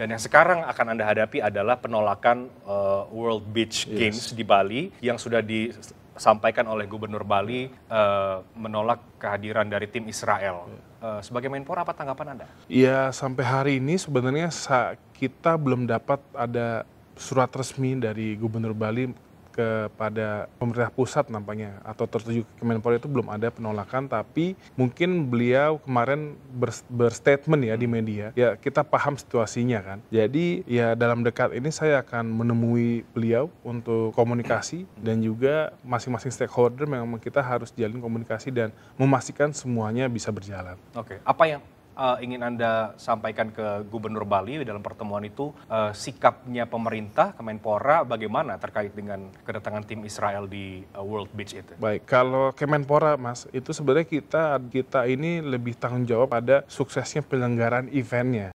Dan yang sekarang akan Anda hadapi adalah penolakan uh, World Beach Games di Bali yang sudah disampaikan oleh Gubernur Bali uh, menolak kehadiran dari tim Israel. Uh, sebagai Menpora apa tanggapan Anda? Ya sampai hari ini sebenarnya kita belum dapat ada surat resmi dari Gubernur Bali kepada pemerintah pusat nampaknya atau tertuju ke Kemenpora itu belum ada penolakan tapi mungkin beliau kemarin ber- berstatement ya di media ya kita paham situasinya kan jadi ya dalam dekat ini saya akan menemui beliau untuk komunikasi dan juga masing-masing stakeholder memang kita harus jalin komunikasi dan memastikan semuanya bisa berjalan. Oke, apa yang uh, ingin Anda sampaikan ke Gubernur Bali dalam pertemuan itu uh, sikapnya pemerintah Kemenpora bagaimana terkait dengan kedatangan tim Israel di uh, World Beach itu? Baik, kalau Kemenpora Mas, itu sebenarnya kita kita ini lebih tanggung jawab pada suksesnya penyelenggaraan eventnya.